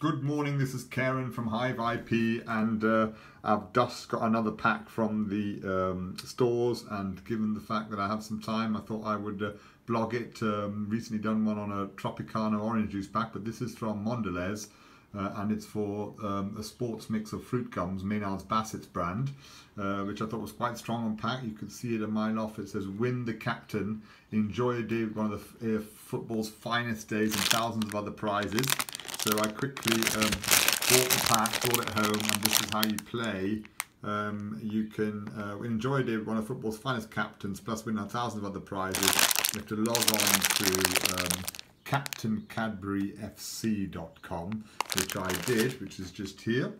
Good morning, this is Keran from Hive IP and uh, I've just got another pack from the um, stores and given the fact that I have some time I thought I would uh, blog it. Um, recently done one on a Tropicana orange juice pack but this is from Mondelez uh, and it's for um, a sports mix of fruit gums, Maynard's Bassett's brand, uh, which I thought was quite strong on pack. You can see it a mile off. It says, "Win the captain, enjoy a day one of the uh, football's finest days, and thousands of other prizes." So I quickly um, bought the pack, brought it home, and this is how you play. Um, you can uh, enjoy with one of football's finest captains, plus win a thousand of other prizes. You have to log on to um, captaincadburyfc.com, which I did, which is just here,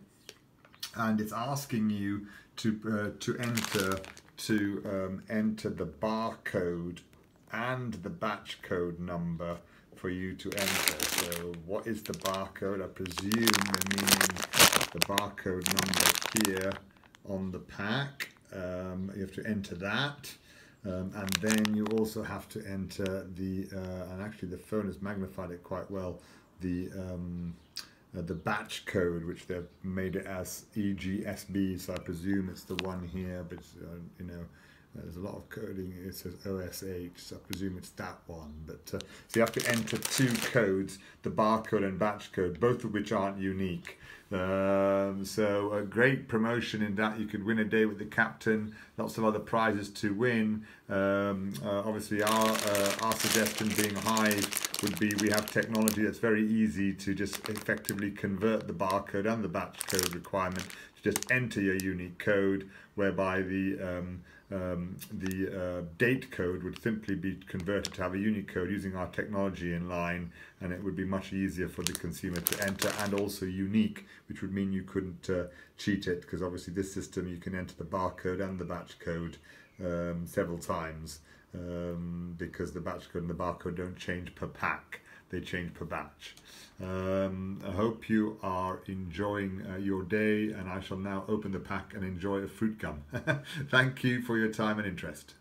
and it's asking you to uh, to enter to um, enter the barcode and the batch code number for you to enter. So what is the barcode? I presume meaning the barcode number here on the pack. Um, you have to enter that. Um, and then you also have to enter the, uh, and actually the phone has magnified it quite well, the um, uh, the batch code, which they've made it as EGSB, so I presume it's the one here, but uh, you know, there's a lot of coding. It says OSH, so I presume it's that one. But uh, so you have to enter two codes, the barcode and batch code, both of which aren't unique. Um, so a great promotion in that you could win a day with the captain, lots of other prizes to win. Um, uh, obviously, our uh, our suggestion being Hive would be we have technology that's very easy to just effectively convert the barcode and the batch code requirement to just enter your unique code, whereby the um, um, the uh, date code would simply be converted to have a unique code using our technology in line and it would be much easier for the consumer to enter and also unique which would mean you couldn't uh, cheat it because obviously this system you can enter the barcode and the batch code um, several times um, because the batch code and the barcode don't change per pack they change per batch. Um, I hope you are enjoying uh, your day and I shall now open the pack and enjoy a fruit gum. Thank you for your time and interest.